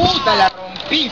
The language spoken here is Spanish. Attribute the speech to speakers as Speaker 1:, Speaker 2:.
Speaker 1: puta la rompí.